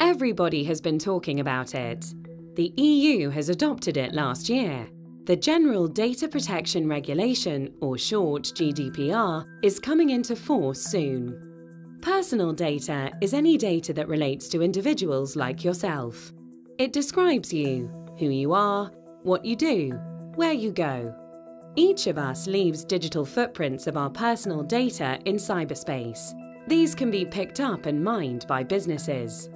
Everybody has been talking about it. The EU has adopted it last year. The General Data Protection Regulation, or short GDPR, is coming into force soon. Personal data is any data that relates to individuals like yourself. It describes you, who you are, what you do, where you go. Each of us leaves digital footprints of our personal data in cyberspace. These can be picked up and mined by businesses.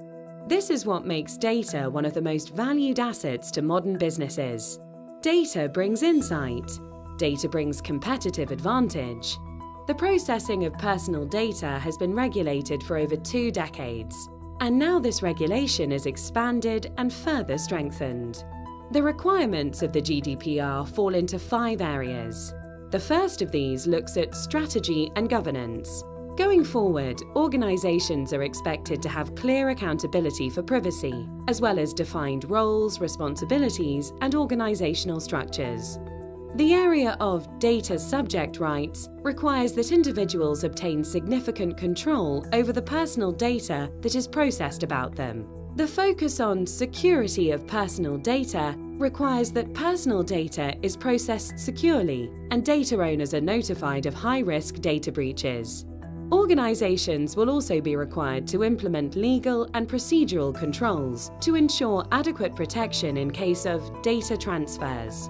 This is what makes data one of the most valued assets to modern businesses. Data brings insight. Data brings competitive advantage. The processing of personal data has been regulated for over two decades, and now this regulation is expanded and further strengthened. The requirements of the GDPR fall into five areas. The first of these looks at strategy and governance. Going forward, organisations are expected to have clear accountability for privacy, as well as defined roles, responsibilities, and organisational structures. The area of data subject rights requires that individuals obtain significant control over the personal data that is processed about them. The focus on security of personal data requires that personal data is processed securely and data owners are notified of high-risk data breaches. Organisations will also be required to implement legal and procedural controls to ensure adequate protection in case of data transfers.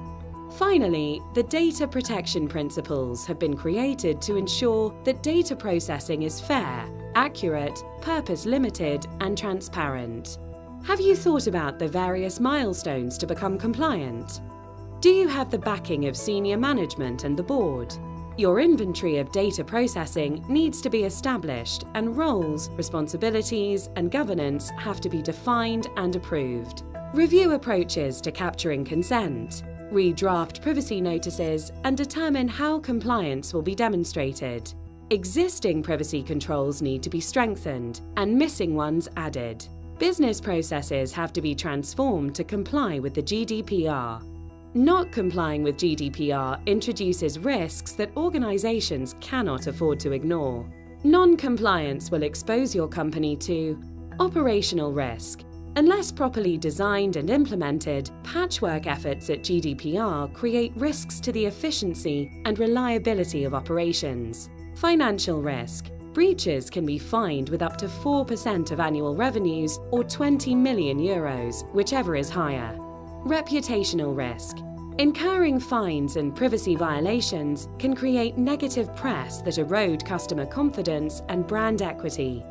Finally, the data protection principles have been created to ensure that data processing is fair, accurate, purpose-limited and transparent. Have you thought about the various milestones to become compliant? Do you have the backing of senior management and the board? Your inventory of data processing needs to be established and roles, responsibilities and governance have to be defined and approved. Review approaches to capturing consent, redraft privacy notices and determine how compliance will be demonstrated. Existing privacy controls need to be strengthened and missing ones added. Business processes have to be transformed to comply with the GDPR. Not complying with GDPR introduces risks that organisations cannot afford to ignore. Non-compliance will expose your company to operational risk. Unless properly designed and implemented, patchwork efforts at GDPR create risks to the efficiency and reliability of operations. Financial risk. Breaches can be fined with up to 4% of annual revenues or 20 million euros, whichever is higher. Reputational risk. Incurring fines and privacy violations can create negative press that erode customer confidence and brand equity.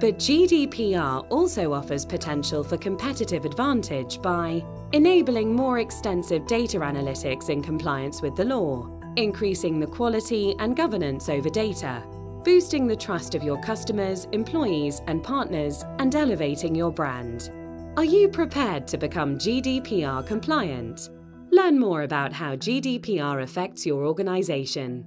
But GDPR also offers potential for competitive advantage by enabling more extensive data analytics in compliance with the law, increasing the quality and governance over data, boosting the trust of your customers, employees and partners, and elevating your brand. Are you prepared to become GDPR compliant? Learn more about how GDPR affects your organization.